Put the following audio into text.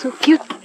So cute.